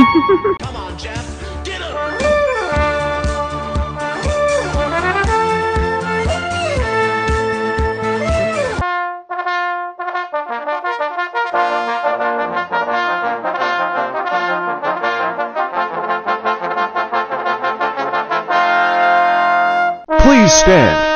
Come on, Jeff. Get him. Please stand.